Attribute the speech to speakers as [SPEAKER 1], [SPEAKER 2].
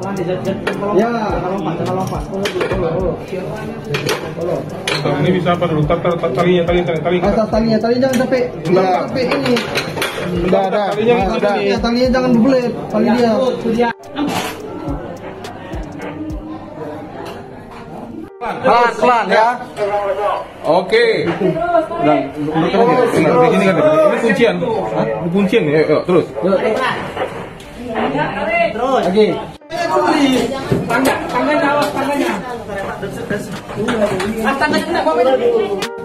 [SPEAKER 1] Ya, jangan lompat, jangan lompat.
[SPEAKER 2] Bentar, ini bisa apa dulu? Tar, tar, tar, talinya, tali, tali, tali.
[SPEAKER 1] Atas talinya, talinya jangan sampai jangan sampai ini.
[SPEAKER 3] Udah ada.
[SPEAKER 2] Talinya ada.
[SPEAKER 1] talinya, jangan berbelit. Tali dia.
[SPEAKER 3] Pelan, pelan ya. Oke.
[SPEAKER 2] Nah, sini kan, ini kuncian. Ini kuncian ya, yuk, terus.
[SPEAKER 1] Lagi.
[SPEAKER 4] Tangga, awas. Ah, tangganya enggak, Bapak.